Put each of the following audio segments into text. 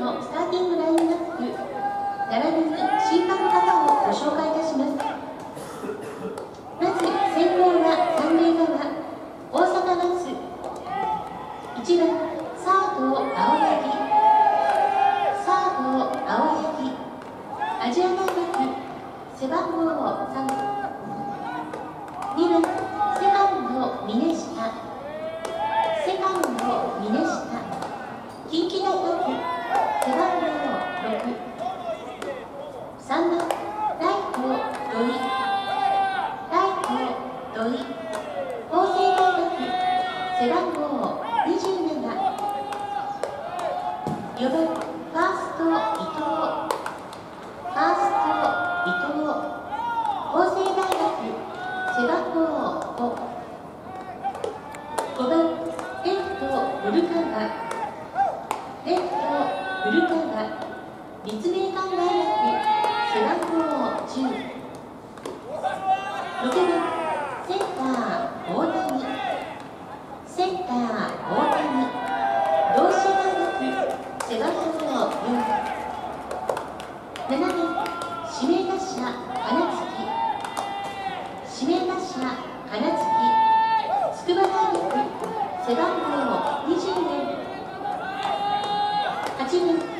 のスターティングラインナップ並びに審判の方をご紹介いたしますまず先攻は三塁側大阪ガス1番サード青柳サード青柳。アジア大学。背番号3 2番セカンド峰下法政大学背番号27 4番ファースト伊藤ファースト伊藤法政大学背番号55番レフト古川レフト古川立命7番指名打者花月指名打者花月筑波大学背番号20 8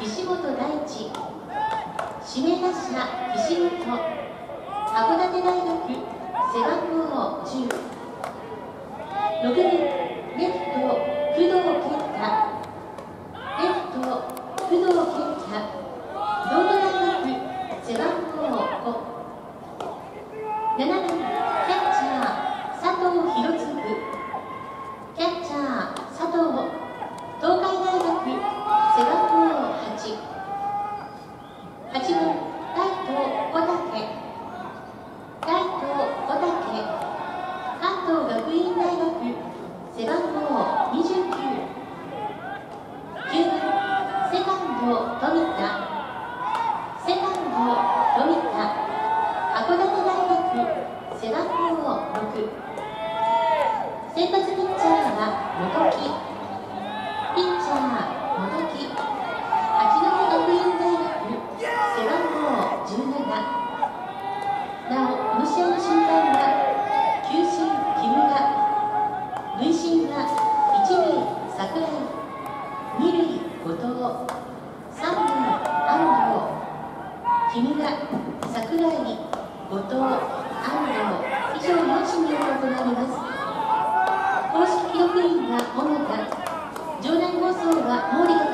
岸本大地。指名打者岸本。函館大学背番号10 6番レフト工藤。背番号木村、桜井、後藤、安藤、以上4組によとなります。公式記録員は尾形、場内放送は毛利